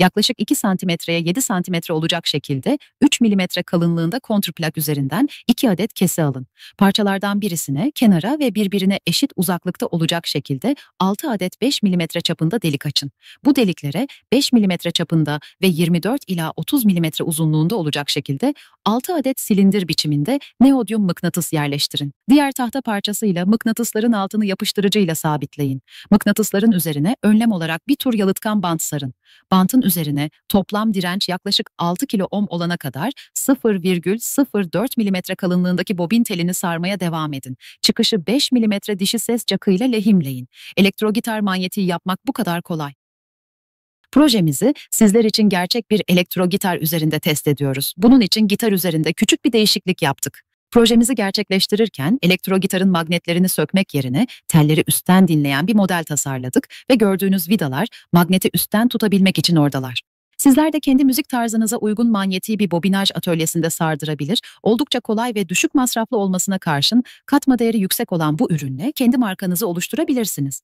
Yaklaşık 2 santimetreye 7 santimetre olacak şekilde 3 milimetre kalınlığında kontrplak üzerinden 2 adet kese alın. Parçalardan birisine kenara ve birbirine eşit uzaklıkta olacak şekilde 6 adet 5 milimetre çapında delik açın. Bu deliklere 5 milimetre çapında ve 24 ila 30 milimetre uzunluğunda olacak şekilde 6 adet silindir biçiminde neodyum mıknatıs yerleştirin. Diğer tahta parçasıyla mıknatısların altını yapıştırıcıyla sabitleyin. Mıknatısların üzerine önlem olarak bir tur yalıtkan bant sarın. Bantın üzerine toplam direnç yaklaşık 6 kilo ohm olana kadar 0,04 milimetre kalınlığındaki bobin telini sarmaya devam edin. Çıkışı 5 milimetre dişi ses cakıyla lehimleyin. Elektrogitar manyetiği yapmak bu kadar kolay. Projemizi sizler için gerçek bir elektro gitar üzerinde test ediyoruz. Bunun için gitar üzerinde küçük bir değişiklik yaptık. Projemizi gerçekleştirirken elektro gitarın magnetlerini sökmek yerine telleri üstten dinleyen bir model tasarladık ve gördüğünüz vidalar magneti üstten tutabilmek için oradalar. Sizler de kendi müzik tarzınıza uygun manyetiği bir bobinaj atölyesinde sardırabilir, oldukça kolay ve düşük masraflı olmasına karşın katma değeri yüksek olan bu ürünle kendi markanızı oluşturabilirsiniz.